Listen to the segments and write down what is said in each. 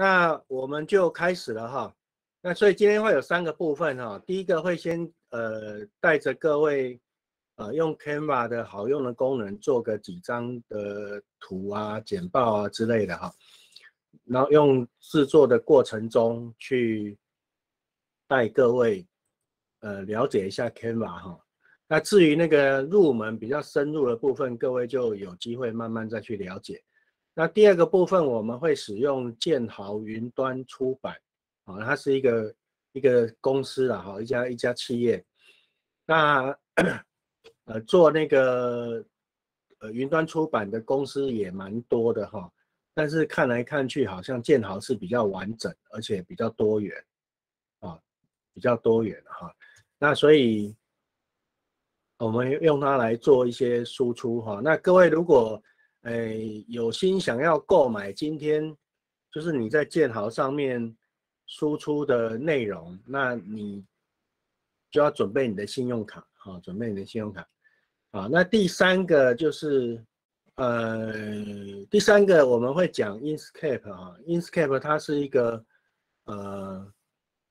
那我们就开始了哈。那所以今天会有三个部分哈。第一个会先呃带着各位呃用 Canva 的好用的功能做个几张的图啊、简报啊之类的哈。然后用制作的过程中去带各位呃了解一下 Canva 哈。那至于那个入门比较深入的部分，各位就有机会慢慢再去了解。那第二个部分我们会使用建豪云端出版，啊，它是一个一个公司啊，哈，一家一家企业。那呃做那个呃云端出版的公司也蛮多的哈，但是看来看去好像建豪是比较完整，而且比较多元，啊，比较多元哈。那所以我们用它来做一些输出哈。那各位如果哎，有心想要购买今天就是你在建豪上面输出的内容，那你就要准备你的信用卡，好，准备你的信用卡，啊，那第三个就是，呃，第三个我们会讲 Inscape 啊，Inscape 它是一个，呃，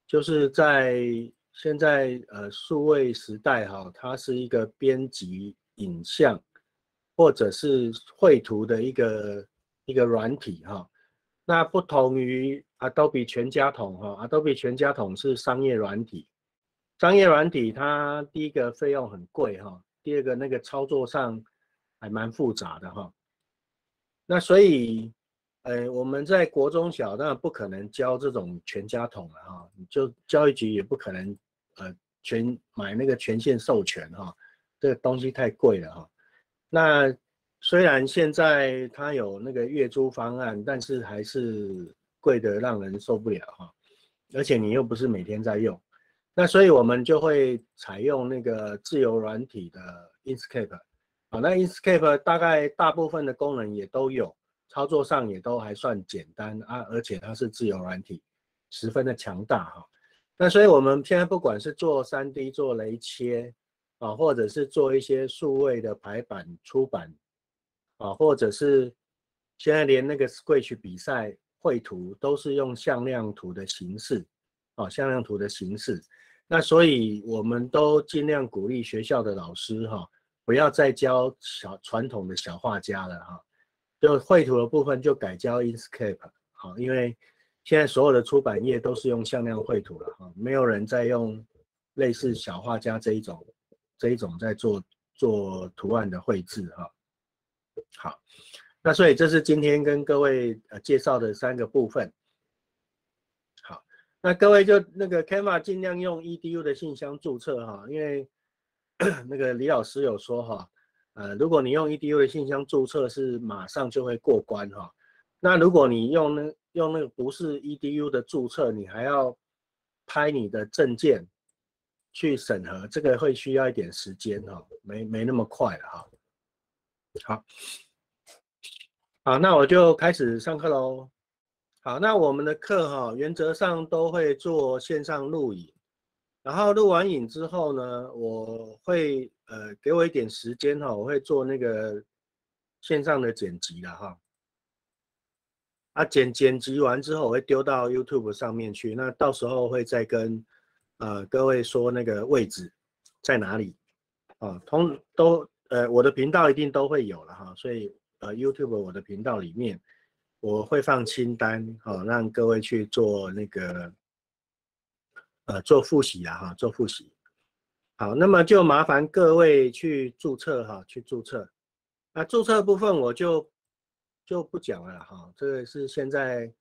就是在现在呃数位时代哈，它是一个编辑影像。或者是绘图的一个一个软体哈，那不同于 Adobe 全家桶哈，Adobe 全家桶是商业软体，商业软体它第一个费用很贵哈，第二个那个操作上还蛮复杂的哈，那所以呃我们在国中小当然不可能教这种全家桶了哈，就教育局也不可能呃全买那个权限授权哈，这个东西太贵了哈。那虽然现在它有那个月租方案，但是还是贵得让人受不了哈。而且你又不是每天在用，那所以我们就会采用那个自由软体的 Inkscape 啊。那 Inscape 大概大部分的功能也都有，操作上也都还算简单啊，而且它是自由软体，十分的强大哈。那所以我们现在不管是做 3D 做雷切。啊，或者是做一些数位的排版出版，啊，或者是现在连那个 Scratch 比赛绘图都是用向量图的形式，啊，向量图的形式。那所以我们都尽量鼓励学校的老师哈，不要再教小传统的小画家了哈，就绘图的部分就改教 Inkscape，好，因为现在所有的出版业都是用向量绘图了哈，没有人再用类似小画家这一种。这一种在做做图案的绘制哈，好，那所以这是今天跟各位呃介绍的三个部分。好，那各位就那个 Canva 尽量用 EDU 的信箱注册哈，因为 那个李老师有说哈，呃，如果你用 EDU 的信箱注册是马上就会过关哈，那如果你用那用那个不是 EDU 的注册，你还要拍你的证件。去审核这个会需要一点时间哈，没没那么快了哈。好，好，那我就开始上课喽。好，那我们的课哈，原则上都会做线上录影，然后录完影之后呢，我会呃给我一点时间哈，我会做那个线上的剪辑了哈。啊，剪剪辑完之后，我会丢到 YouTube 上面去，那到时候会再跟。呃，各位说那个位置在哪里啊？通都呃，我的频道一定都会有了哈，所以呃，YouTube 我的频道里面我会放清单哈，让各位去做那个呃做复习啊哈，做复习。好，那么就麻烦各位去注册哈，去注册。那注册部分我就就不讲了哈，这个是现在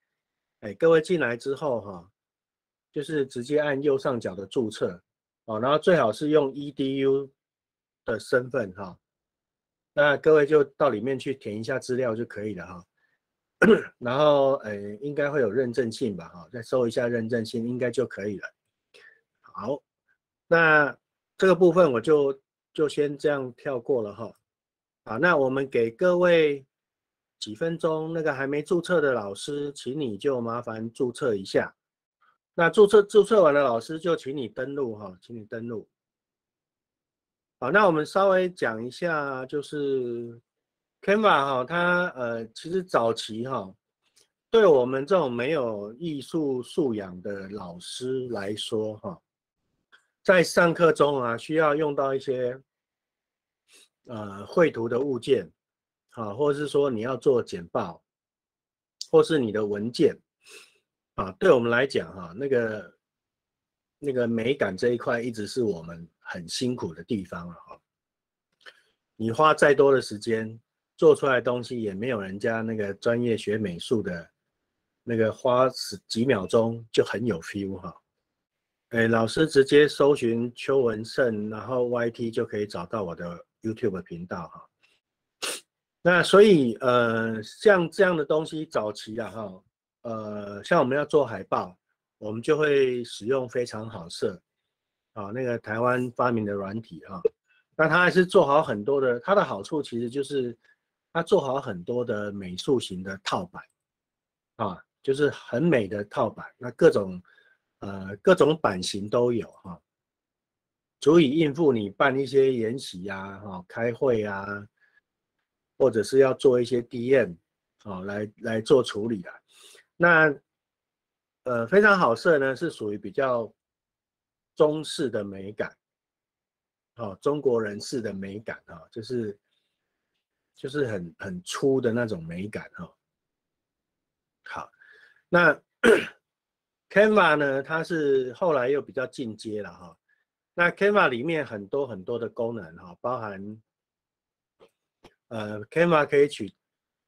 哎，各位进来之后哈。就是直接按右上角的注册哦，然后最好是用 edu 的身份哈，那各位就到里面去填一下资料就可以了哈，然后呃应该会有认证信吧哈，再收一下认证信应该就可以了。好，那这个部分我就就先这样跳过了哈。好，那我们给各位几分钟，那个还没注册的老师，请你就麻烦注册一下。那注册注册完了，老师就请你登录哈，请你登录。好，那我们稍微讲一下，就是 Canva 哈，它呃其实早期哈，对我们这种没有艺术素养的老师来说，哈，在上课中啊，需要用到一些呃绘图的物件，啊，或者是说你要做简报，或是你的文件，啊，对我们来讲，哈，那个那个美感这一块，一直是我们很辛苦的地方了，哈。你花再多的时间做出来东西，也没有人家那个专业学美术的。那个花十几秒钟就很有 feel 哈，哎，老师直接搜寻邱文胜，然后 YT 就可以找到我的 YouTube 频道哈。那所以呃，像这样的东西早期的哈，呃，像我们要做海报，我们就会使用非常好色啊，那个台湾发明的软体哈。那它还是做好很多的，它的好处其实就是它做好很多的美术型的套版啊。就是很美的套版，那各种呃各种版型都有哈，足以应付你办一些研习呀、哈开会啊，或者是要做一些 DM 哦来来做处理的。那呃非常好色呢，是属于比较中式的美感，哦中国人式的美感啊，就是就是很很粗的那种美感哈。好。那 Canva 呢？它是后来又比较进阶了哈。那 Canva 里面很多很多的功能哈，包含呃 Canva 可以取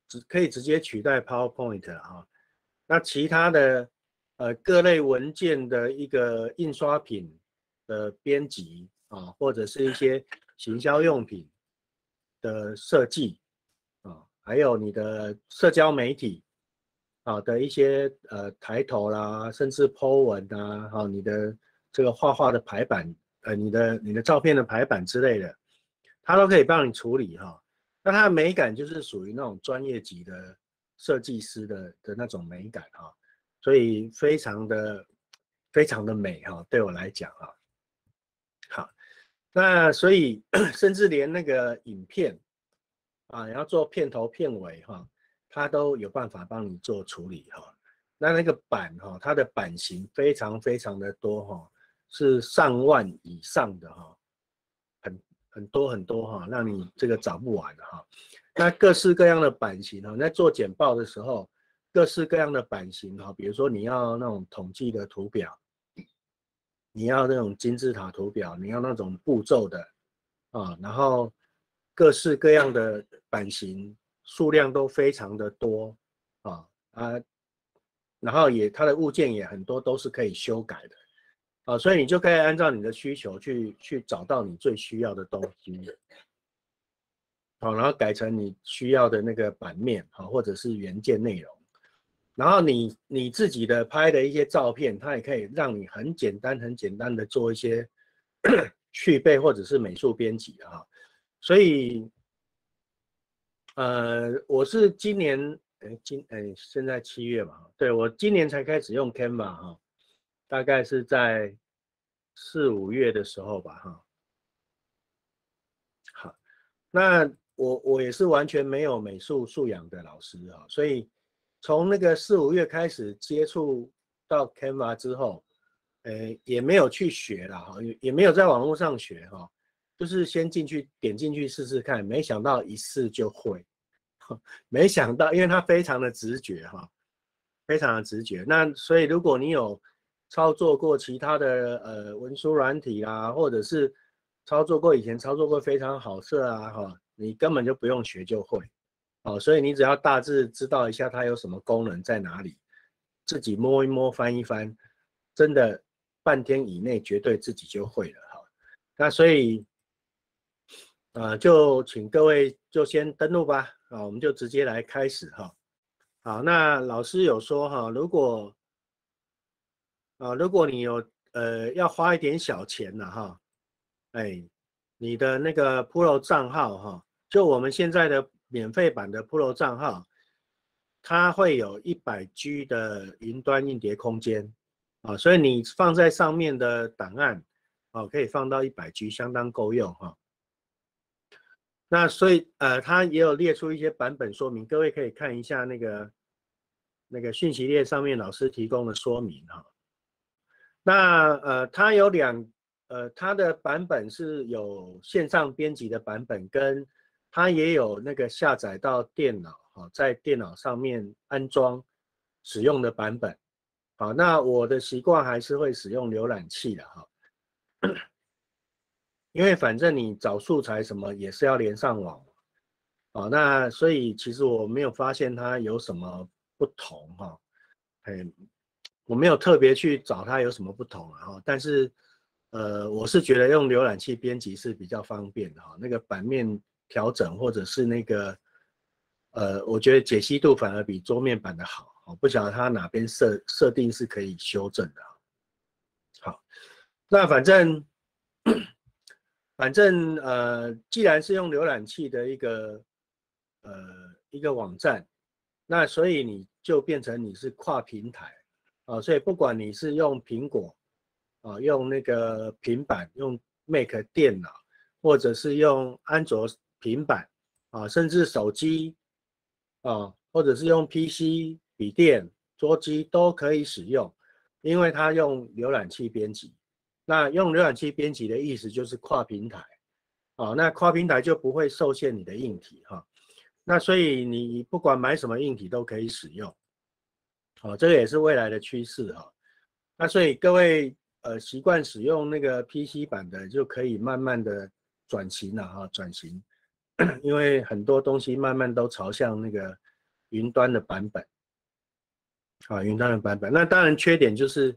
直可以直接取代 PowerPoint 哈。那其他的呃各类文件的一个印刷品的编辑啊，或者是一些行销用品的设计啊，还有你的社交媒体。啊的一些呃抬头啦，甚至 Po 文啊，好你的这个画画的排版，呃你的你的照片的排版之类的，它都可以帮你处理哈。那它的美感就是属于那种专业级的设计师的的那种美感哈，所以非常的非常的美哈，对我来讲啊。好，那所以 甚至连那个影片啊，要做片头片尾哈。它都有办法帮你做处理哈，那那个版哈，它的版型非常非常的多哈，是上万以上的哈，很很多很多哈，让你这个找不完的哈。那各式各样的版型哈，在做简报的时候，各式各样的版型哈，比如说你要那种统计的图表，你要那种金字塔图表，你要那种步骤的啊，然后各式各样的版型。数量都非常的多啊啊，然后也它的物件也很多都是可以修改的啊，所以你就可以按照你的需求去去找到你最需要的东西，好，然后改成你需要的那个版面好，或者是原件内容，然后你你自己的拍的一些照片，它也可以让你很简单很简单的做一些 去背或者是美术编辑啊，所以。呃，我是今年，哎，今哎，现在七月嘛，对我今年才开始用 Canva 哈，大概是在四五月的时候吧哈。好，那我我也是完全没有美术素养的老师啊，所以从那个四五月开始接触到 Canva 之后，呃，也没有去学了哈，也也没有在网络上学哈，就是先进去点进去试试看，没想到一试就会。没想到，因为它非常的直觉哈，非常的直觉。那所以如果你有操作过其他的呃文书软体啊，或者是操作过以前操作过非常好色啊哈，你根本就不用学就会。哦，所以你只要大致知道一下它有什么功能在哪里，自己摸一摸翻一翻，真的半天以内绝对自己就会了哈。那所以。呃，就请各位就先登录吧，啊，我们就直接来开始哈。好，那老师有说哈，如果啊，如果你有呃要花一点小钱了哈，哎，你的那个 Pro 账号哈，就我们现在的免费版的 Pro 账号，它会有一百 G 的云端硬碟空间啊，所以你放在上面的档案哦，可以放到一百 G，相当够用哈。那所以，呃，它也有列出一些版本说明，各位可以看一下那个那个讯息列上面老师提供的说明哈。那呃，它有两呃，它的版本是有线上编辑的版本，跟它也有那个下载到电脑哈，在电脑上面安装使用的版本。好，那我的习惯还是会使用浏览器的哈，因为反正你找素材什么也是要连上网。好，那所以其实我没有发现它有什么不同哈，哎，我没有特别去找它有什么不同哈，但是呃，我是觉得用浏览器编辑是比较方便的哈，那个版面调整或者是那个呃，我觉得解析度反而比桌面版的好，我不晓得它哪边设设定是可以修正的。好，那反正 反正呃，既然是用浏览器的一个。呃，一个网站，那所以你就变成你是跨平台啊，所以不管你是用苹果啊，用那个平板，用 Mac 电脑，或者是用安卓平板啊，甚至手机啊，或者是用 PC 笔电、桌机都可以使用，因为它用浏览器编辑。那用浏览器编辑的意思就是跨平台啊，那跨平台就不会受限你的硬体哈。那所以你不管买什么硬体都可以使用，好，这个也是未来的趋势哈。那所以各位呃习惯使用那个 PC 版的就可以慢慢的转型了哈，转型，因为很多东西慢慢都朝向那个云端的版本，啊，云端的版本。那当然缺点就是，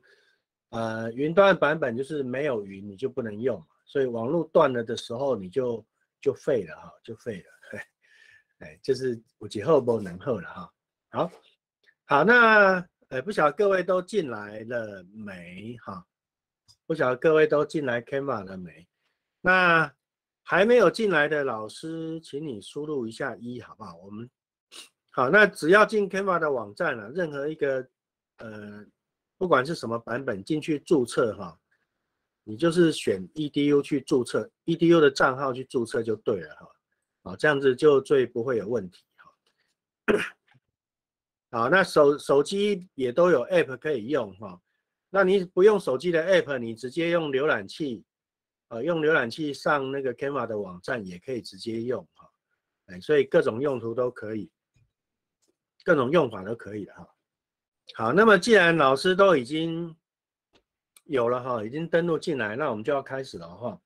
呃，云端的版本就是没有云你就不能用，所以网络断了的时候你就就废了哈，就废了。哎，就是五级后不能后了哈。好，好，那哎，不晓得各位都进来了没哈？不晓得各位都进来 Canva 了没？那还没有进来的老师，请你输入一下一，好不好？我们好，那只要进 Canva 的网站了，任何一个呃，不管是什么版本进去注册哈，你就是选 EDU 去注册，EDU 的账号去注册就对了哈。好，这样子就最不会有问题哈。好，那手手机也都有 App 可以用哈。那你不用手机的 App，你直接用浏览器，呃，用浏览器上那个 Canva 的网站也可以直接用哈。哎，所以各种用途都可以，各种用法都可以的哈。好，那么既然老师都已经有了哈，已经登录进来，那我们就要开始了哈。